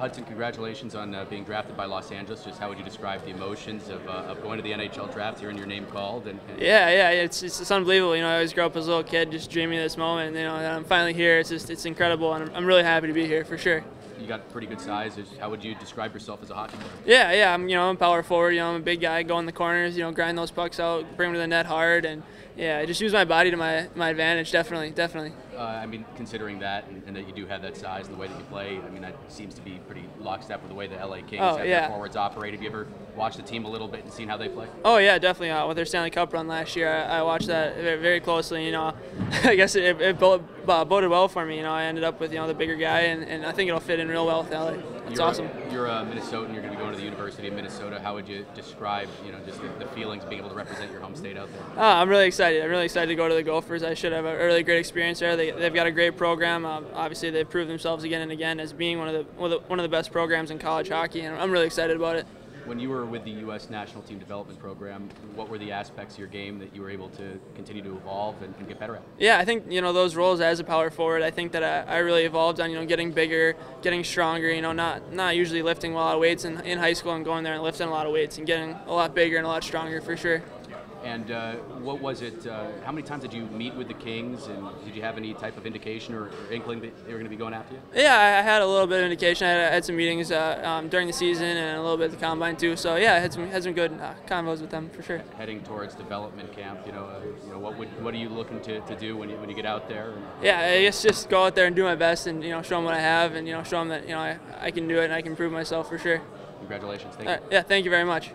Hudson, congratulations on uh, being drafted by Los Angeles. Just how would you describe the emotions of, uh, of going to the NHL draft, hearing your name called? And, and Yeah, yeah, it's, it's, it's unbelievable. You know, I always grew up as a little kid just dreaming of this moment. You know, and I'm finally here. It's just it's incredible, and I'm, I'm really happy to be here for sure. You got pretty good size. How would you describe yourself as a hockey player? Yeah, yeah. I'm you know I'm power forward. You know I'm a big guy, go in the corners. You know grind those pucks out, bring them to the net hard, and yeah, I just use my body to my my advantage. Definitely, definitely. Uh, I mean, considering that and, and that you do have that size and the way that you play, I mean, that seems to be pretty lockstep with the way the LA Kings Oh, have yeah. their forwards operate. Have you ever watched the team a little bit and seen how they play? Oh yeah, definitely. Uh, with their Stanley Cup run last year, I, I watched that very, closely. You know, I guess it, it bo- uh, boded well for me. You know, I ended up with you know the bigger guy, and, and I think it'll fit in real well with LA. It's you're, awesome. You're a Minnesotan. You're going to be going to the University of Minnesota. How would you describe, you know, just the, the feelings being able to represent your home state out there? Uh, I'm really excited. I'm really excited to go to the Gophers. I should have a really great experience there. They, they've got a great program. Um, obviously, they've proved themselves again and again as being one of the one of the, one of the best programs in college hockey, and I'm really excited about it. When you were with the U.S. National Team Development Program, what were the aspects of your game that you were able to continue to evolve and, and get better at? Yeah, I think you know those roles as a power forward. I think that I, I really evolved on you know getting bigger, getting stronger. You know, not not usually lifting a lot of weights in, in high school and going there and lifting a lot of weights and getting a lot bigger and a lot stronger for sure. And uh, what was it? Uh, how many times did you meet with the Kings, and did you have any type of indication or, or inkling that they were going to be going after you? Yeah, I had a little bit of indication. I had, I had some meetings uh, um, during the season and a little bit at the combine too. So yeah, I had some had some good uh, convos with them for sure. Heading towards development camp, you know, uh, you know, what would what are you looking to, to do when you when you get out there? Yeah, I guess just go out there and do my best and you know show them what I have and you know show them that you know I, I can do it and I can prove myself for sure. congratulations, thank you. right, yeah, thank you very much.